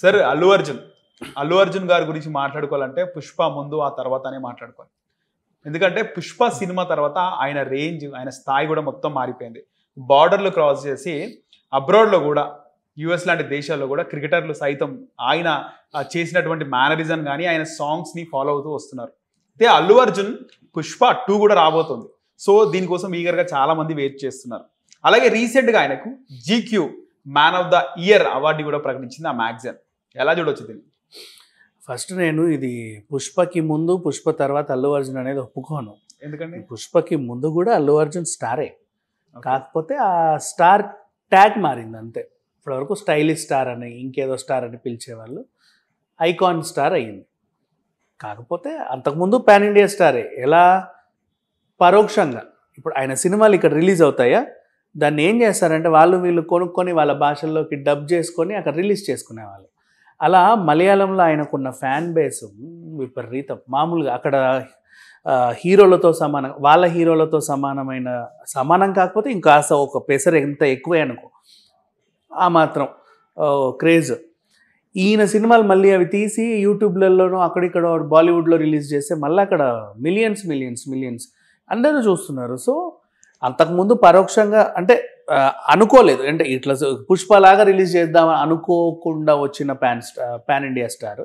Sir Allu Arjun. Allu Arjun గారి గురించి మాట్లాడుకోవాలంటే పుష్ప ముందు ఆ తర్వాతనే మాట్లాడుకోవాలి. ఎందుకంటే పుష్ప సినిమా తర్వాత ఆయన రేంజ్ ఆయన స్థాయి కూడా మొత్తం మారిపోయింది. బార్డర్లు క్రాస్ చేసి అబ్రాడ్లో కూడా యుఎస్ లాంటి దేశాల్లో కూడా క్రికెటర్లు సైతం ఆయన చేసినటువంటి మేనరిజం కానీ ఆయన సాంగ్స్ని ఫాలో అవుతూ వస్తున్నారు. అయితే అల్లు అర్జున్ పుష్ప టూ కూడా రాబోతుంది. సో దీనికోసం ఈగర్గా చాలామంది వెయిట్ చేస్తున్నారు. అలాగే రీసెంట్గా ఆయనకు GQ man of the year award కూడా ప్రకటించింది ఆ మ్యాగజైన్. ఎలా చూడొచ్చు దీన్ని? ఫస్ట్ నేను ఇది పుష్పకి ముందు పుష్ప తర్వాత అల్లు అర్జున్ అనేది ఒప్పుకోను. ఎందుకంటే పుష్పకి ముందు కూడా అల్లు అర్జున్ స్టారే. కాకపోతే ఆ స్టార్ ట్యాగ్ మారింది అంతే. ఇప్పటివరకు స్టైలిష్ స్టార్ అని ఇంకేదో స్టార్ అని పిలిచేవాళ్ళు. ఐకాన్ స్టార్ అయ్యింది. కాకపోతే అంతకుముందు పాన్ ఇండియా స్టారే. ఎలా? పరోక్షంగా. ఇప్పుడు ఆయన సినిమాలు ఇక్కడ రిలీజ్ అవుతాయా? దాన్ని ఏం చేస్తారంటే వాళ్ళు వీళ్ళు కొనుక్కొని వాళ్ళ భాషల్లోకి డబ్ చేసుకొని అక్కడ రిలీజ్ చేసుకునేవాళ్ళు. అలా మలయాళంలో ఆయనకున్న ఫ్యాన్ బేస్ విపరీతం. మామూలుగా అక్కడ హీరోలతో సమానం వాళ్ళ హీరోలతో సమానమైన సమానం కాకపోతే ఇంకా ఒక పెసర ఎంత ఎక్కువే అనుకో. ఆ మాత్రం క్రేజ్ ఈయన సినిమాలు మళ్ళీ అవి తీసి యూట్యూబ్లలోనూ అక్కడిక్కడ బాలీవుడ్లో రిలీజ్ చేస్తే మళ్ళీ అక్కడ మిలియన్స్ మిలియన్స్ మిలియన్స్ అందరూ చూస్తున్నారు. సో అంతకుముందు పరోక్షంగా అంటే అనుకోలేదు. అంటే ఇట్లా పుష్పలాగా రిలీజ్ చేద్దామని అనుకోకుండా వచ్చిన pan star pan India star.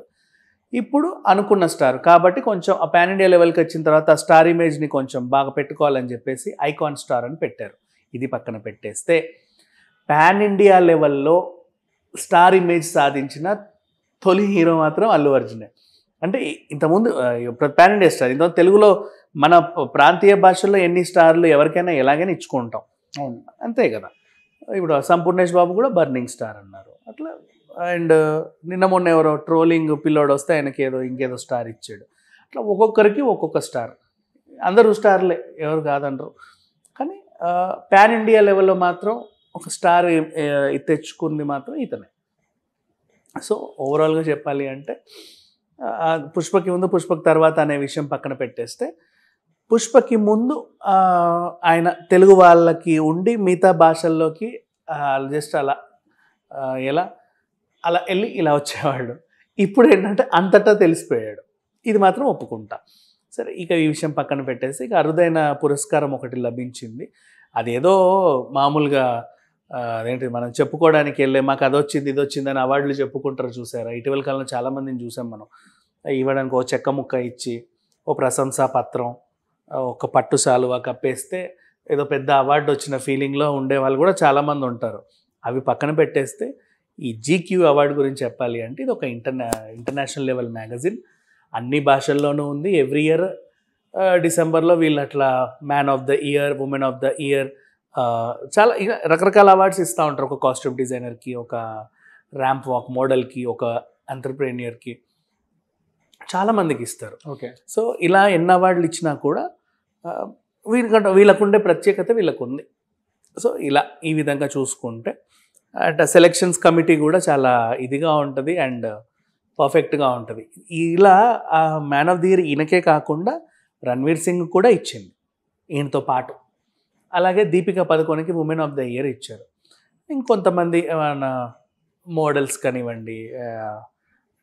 ఇప్పుడు అనుకున్న స్టార్. కాబట్టి కొంచెం ఆ ప్యాన్ ఇండియా లెవెల్కి వచ్చిన తర్వాత ఆ స్టార్ ఇమేజ్ని కొంచెం బాగా పెట్టుకోవాలని చెప్పేసి ఐకాన్ స్టార్ అని పెట్టారు. ఇది పక్కన పెట్టేస్తే ప్యాన్ ఇండియా లెవెల్లో స్టార్ ఇమేజ్ సాధించిన తొలి హీరో మాత్రం అల్లు అర్జునే. అంటే ఇంతకుముందు ప్యాన్ ఇండియా స్టార్. ఇంత తెలుగులో మన ప్రాంతీయ భాషల్లో ఎన్ని స్టార్లు ఎవరికైనా ఎలాగైనా ఇచ్చుకుంటాం. అవును. అంతే కదా. ఇప్పుడు సంపూర్ణేష్ బాబు కూడా బర్నింగ్ స్టార్ అన్నారు. అట్లా అండ్ నిన్న మొన్న ఎవరో ట్రోలింగ్ పిల్లోడు వస్తే ఆయనకి ఏదో ఇంకేదో స్టార్ ఇచ్చాడు. అట్లా ఒక్కొక్కరికి ఒక్కొక్క స్టార్. అందరూ స్టార్లే ఎవరు కాదంటారు కానీ పాన్ ఇండియా లెవెల్లో మాత్రం ఒక స్టార్ తెచ్చుకుంది మాత్రం ఇతనే. సో ఓవరాల్గా చెప్పాలి అంటే పుష్పకి ముందు పుష్పకి తర్వాత అనే విషయం పక్కన పెట్టేస్తే పుష్పకి ముందు ఆయన తెలుగు వాళ్ళకి ఉండి మిగతా భాషల్లోకి జస్ట్ అలా ఎలా అలా వెళ్ళి ఇలా వచ్చేవాడు. ఇప్పుడు ఏంటంటే అంతటా తెలిసిపోయాడు. ఇది మాత్రం ఒప్పుకుంటా. సరే ఇక ఈ విషయం పక్కన పెట్టేసి ఇక అరుదైన పురస్కారం ఒకటి లభించింది. అదేదో మామూలుగా అదేంటి మనం చెప్పుకోవడానికి వెళ్ళే మాకు అది వచ్చింది ఇది వచ్చింది అని అవార్డులు చెప్పుకుంటారు చూసారా? ఇటీవల కాలంలో చాలామందిని చూసాం మనం. ఇవ్వడానికి ఓ చెక్క ముక్క ఇచ్చి ఓ ప్రశంసా పత్రం ఒక పట్టు శాలువా కప్పేస్తే ఏదో పెద్ద అవార్డు వచ్చిన ఫీలింగ్లో ఉండే వాళ్ళు కూడా చాలామంది ఉంటారు. అవి పక్కన పెట్టేస్తే ఈ జీక్యూ అవార్డు గురించి చెప్పాలి అంటే ఇది ఒక ఇంటర్నా ఇంటర్నేషనల్ లెవెల్ మ్యాగజిన్ అన్ని భాషల్లోనూ ఉంది. ఎవ్రీ ఇయర్ డిసెంబర్లో వీళ్ళు అట్లా man of the year women of the year చాలా ఇక రకరకాల అవార్డ్స్ ఇస్తూ ఉంటారు. ఒక కాస్ట్యూమ్ డిజైనర్కి ఒక ర్యాంప్ వాక్ మోడల్కి ఒక ఎంటర్ప్రెన్యూర్కి చాలామందికి ఇస్తారు. ఓకే. సో ఇలా ఎన్ని అవార్డులు ఇచ్చినా కూడా వీళ్ళకంటే వీళ్ళకుండే ప్రత్యేకత వీళ్ళకు ఉంది సో ఇలా ఈ విధంగా చూసుకుంటే అండ్ సెలెక్షన్స్ కమిటీ కూడా చాలా ఇదిగా ఉంటుంది అండ్ పర్ఫెక్ట్గా ఉంటుంది. ఇలా ఆ మ్యాన్ ఆఫ్ ది ఇయర్ ఈయనకే కాకుండా రణ్వీర్ సింగ్ కూడా ఇచ్చింది ఈయనతో పాటు. అలాగే దీపిక పదుకొనికి ఉమెన్ ఆఫ్ ద ఇయర్ ఇచ్చారు. ఇంకొంతమంది మన మోడల్స్ కానివ్వండి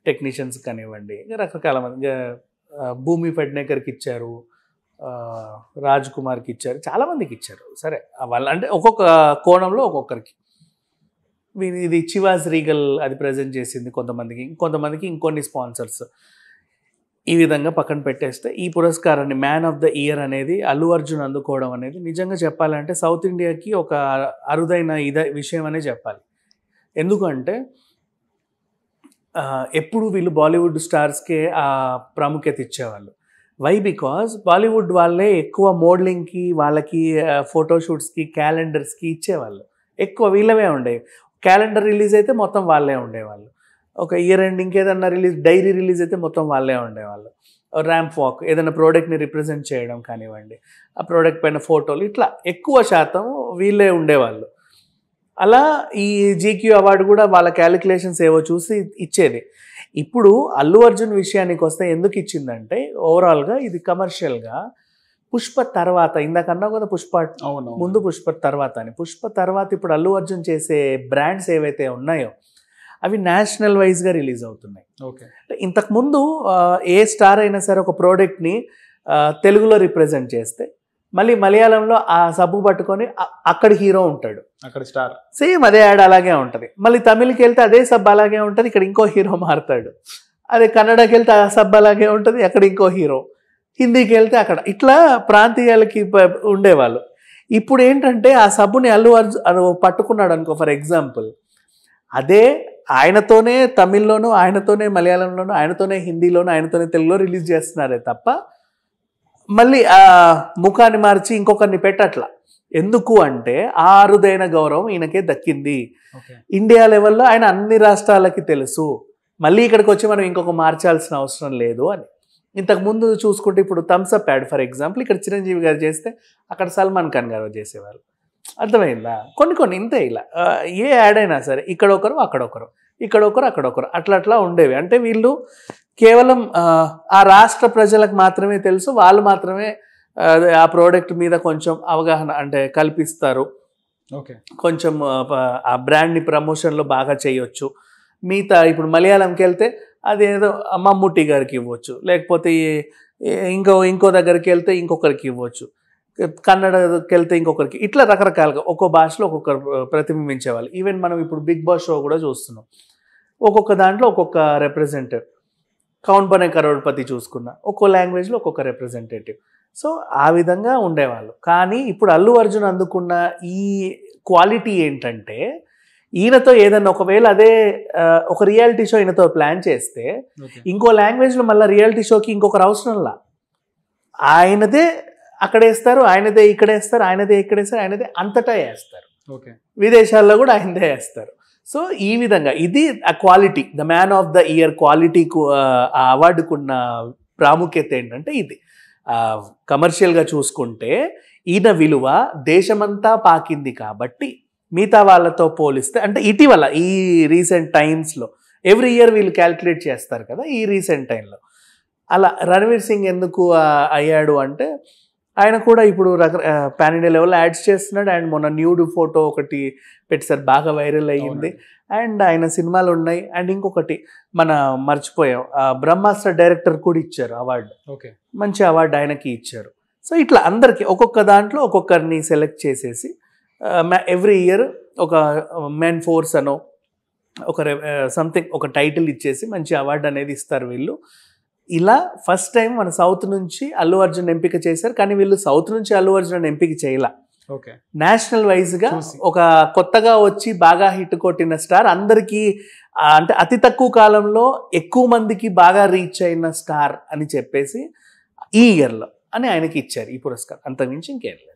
టెక్నీషియన్స్ కానివ్వండి ఇంకా రకరకాల మంది భూమి పెడ్నేకర్కి ఇచ్చారు రాజ్ కుమార్కి ఇచ్చారు చాలామందికి ఇచ్చారు. సరే వాళ్ళ అంటే ఒక్కొక్క కోణంలో ఒక్కొక్కరికి. ఇది చివాజ్ రీగల్ అది ప్రజెంట్ చేసింది కొంతమందికి ఇంకొంతమందికి ఇంకొన్ని స్పాన్సర్స్. ఈ విధంగా పక్కన పెట్టేస్తే ఈ పురస్కారాన్ని మ్యాన్ ఆఫ్ ద ఇయర్ అనేది అల్లు అర్జున్ అందుకోవడం అనేది నిజంగా చెప్పాలంటే సౌత్ ఇండియాకి ఒక అరుదైన ఇద విషయం అనే చెప్పాలి. ఎందుకంటే ఎప్పుడు వీళ్ళు బాలీవుడ్ స్టార్స్కే ఆ ప్రాముఖ్యత ఇచ్చేవాళ్ళు. వై బికాజ్ బాలీవుడ్ వాళ్ళే ఎక్కువ మోడలింగ్కి వాళ్ళకి ఫోటోషూట్స్కి క్యాలెండర్స్కి ఇచ్చేవాళ్ళు. ఎక్కువ వీళ్ళవే ఉండేవి క్యాలెండర్ రిలీజ్ అయితే మొత్తం వాళ్ళే ఉండేవాళ్ళు. ఒక ఇయర్ ఎండ్ ఇంకేదన్నా రిలీజ్ డైరీ రిలీజ్ అయితే మొత్తం వాళ్ళే ఉండేవాళ్ళు. ర్యాంప్ వాక్ ఏదైనా ప్రోడక్ట్ని రిప్రజెంట్ చేయడం కానివ్వండి ఆ ప్రోడక్ట్ పైన ఫోటోలు ఇట్లా ఎక్కువ శాతం వీళ్ళే ఉండేవాళ్ళు. అలా ఈ జీక్యూ అవార్డు కూడా వాళ్ళ క్యాలిక్యులేషన్స్ ఏవో చూసి ఇచ్చేది. ఇప్పుడు అల్లు అర్జున్ విషయానికి వస్తే ఎందుకు ఇచ్చిందంటే ఓవరాల్గా ఇది కమర్షియల్గా పుష్ప తర్వాత ఇందాకన్నా కదా పుష్ప అవును ముందు పుష్ప తర్వాత అని. పుష్ప తర్వాత ఇప్పుడు అల్లు అర్జున్ చేసే బ్రాండ్స్ ఏవైతే ఉన్నాయో అవి నేషనల్ వైజ్గా రిలీజ్ అవుతున్నాయి. ఓకే. అంటే ఇంతకుముందు ఏ స్టార్ అయినా సరే ఒక ప్రోడక్ట్ని తెలుగులో రిప్రజెంట్ చేస్తే మళ్ళీ మలయాళంలో ఆ సబ్బు పట్టుకొని అక్కడ హీరో ఉంటాడు. అక్కడ స్టార్. సేమ్ అదే యాడ్ అలాగే ఉంటుంది. మళ్ళీ తమిళకి వెళ్తే అదే సబ్ అలాగే ఉంటుంది ఇక్కడ ఇంకో హీరో మారుతాడు. అదే కన్నడకి వెళ్తే ఆ సబ్ అలాగే ఉంటుంది అక్కడ ఇంకో హీరో. హిందీకి వెళ్తే అక్కడ. ఇట్లా ప్రాంతీయాలకి ఉండేవాళ్ళు. ఇప్పుడు ఏంటంటే ఆ సబ్బుని అల్లు అర్జున్ పట్టుకున్నాడు అనుకో ఫర్ ఎగ్జాంపుల్. అదే ఆయనతోనే తమిళ్ళోను ఆయనతోనే మలయాళంలోను ఆయనతోనే హిందీలోను ఆయనతోనే తెలుగులో రిలీజ్ చేస్తున్నారే తప్ప మళ్ళీ ఆ ముఖాన్ని మార్చి ఇంకొకరిని పెట్టట్లా. ఎందుకు అంటే ఆ అరుదైన గౌరవం ఈయనకే దక్కింది. ఇండియా లెవెల్లో ఆయన అన్ని రాష్ట్రాలకి తెలుసు. మళ్ళీ ఇక్కడికి వచ్చి మనం ఇంకొక మార్చాల్సిన అవసరం లేదు అని. ఇంతకు ముందు చూసుకుంటే ఇప్పుడు థమ్స్అప్ యాడ్ ఫర్ ఎగ్జాంపుల్ ఇక్కడ చిరంజీవి గారు చేస్తే అక్కడ సల్మాన్ ఖాన్ గారు చేసేవారు అర్థమైందా? కొన్ని కొన్ని ఇంతే ఇలా. ఏ యాడ్ అయినా సరే ఇక్కడ ఒకరు అక్కడ ఒకరు ఇక్కడ ఒకరు అక్కడ ఒకరు అట్లా అట్లా ఉండేవి. అంటే వీళ్ళు కేవలం ఆ, రాష్ట్ర ప్రజలకు మాత్రమే తెలుసు వాళ్ళు మాత్రమే ఆ, ప్రోడక్ట్ మీద కొంచెం అవగాహన అంటే కల్పిస్తారు. ఓకే. కొంచెం ఆ, బ్రాండ్ని ప్రమోషన్లో బాగా చేయొచ్చు. మిగతా ఇప్పుడు మలయాళంకి వెళ్తే అదేదో మమ్ముట్టి గారికి ఇవ్వచ్చు. లేకపోతే ఇంకో ఇంకో దగ్గరికి వెళ్తే ఇంకొకరికి ఇవ్వచ్చు. కన్నడకి వెళ్తే ఇంకొకరికి. ఇట్లా రకరకాలుగా ఒక్కో భాషలో ఒక్కొక్కరు ప్రతిబింబించేవాళ్ళు. ఈవెన్ మనం ఇప్పుడు బిగ్ బాస్ షో కూడా చూస్తున్నాం. ఒక్కొక్క దాంట్లో ఒక్కొక్క రిప్రజెంటేటివ్. కౌన్ బనే కరోడ్పతి చూసుకున్నా. ఒక్కో లాంగ్వేజ్లో ఒక్కొక్క రిప్రజెంటేటివ్. సో ఆ విధంగా ఉండేవాళ్ళు. కానీ ఇప్పుడు అల్లు అర్జున్ అందుకున్న ఈ క్వాలిటీ ఏంటంటే ఈయనతో ఏదన్నా ఒకవేళ అదే ఒక రియాలిటీ షో ఈయనతో ప్లాన్ చేస్తే ఇంకో లాంగ్వేజ్లో మళ్ళీ రియాలిటీ షోకి ఇంకొకరు అవసరంలా ఆయనదే అక్కడ వేస్తారు ఆయనదే ఇక్కడ వేస్తారు ఆయనదే ఇక్కడ వేస్తారు ఆయనదే అంతటా వేస్తారు. ఓకే. విదేశాల్లో కూడా ఆయనదే వేస్తారు. సో ఈ విధంగా ఇది ఆ quality the man of the year క్వాలిటీకు ఆ అవార్డుకున్న ప్రాముఖ్యత ఏంటంటే ఇది. కమర్షియల్గా చూసుకుంటే ఈయన విలువ దేశమంతా పాకింది కాబట్టి మిగతా వాళ్ళతో పోలిస్తే అంటే ఇటీవల ఈ రీసెంట్ టైమ్స్లో ఎవ్రీ ఇయర్ వీళ్ళు క్యాల్కులేట్ చేస్తారు కదా ఈ రీసెంట్ టైంలో అలా రణవీర్ సింగ్ ఎందుకు అయ్యాడు అంటే ఆయన కూడా ఇప్పుడు రక పాన్ ఇండియా లెవెల్లో యాడ్స్ చేస్తున్నాడు. అండ్ మొన్న న్యూడ్ ఫోటో ఒకటి పెట్టారు బాగా వైరల్ అయ్యింది. అండ్ ఆయన సినిమాలు ఉన్నాయి. అండ్ ఇంకొకటి మన మర్చిపోయాం. బ్రహ్మాస్త్ర డైరెక్టర్ కూడా ఇచ్చారు అవార్డు ఓకే. మంచి అవార్డు ఆయనకి ఇచ్చారు. సో ఇట్లా అందరికీ ఒక్కొక్క దాంట్లో ఒక్కొక్కరిని సెలెక్ట్ చేసేసి ఎవ్రీ ఇయర్ ఒక మెన్ ఫోర్స్ అనో ఒక సంథింగ్ ఒక టైటిల్ ఇచ్చేసి మంచి అవార్డు అనేది ఇస్తారు వీళ్ళు. ఇలా ఫస్ట్ టైం మన సౌత్ నుంచి అల్లు అర్జున్ ఎంపిక చేశారు కానీ వీళ్ళు సౌత్ నుంచి అల్లు అర్జున్ ఎంపిక చేయాల. ఓకే. నేషనల్ వైజ్గా చూసి. ఒక కొత్తగా వచ్చి బాగా హిట్ కొట్టిన స్టార్ అందరికీ అంటే అతి తక్కువ కాలంలో ఎక్కువ మందికి బాగా రీచ్ అయిన స్టార్ అని చెప్పేసి ఈ ఇయర్లో అని ఆయనకి ఇచ్చారు ఈ పురస్కారం. అంతకుమించి ఇంకేం లేదు.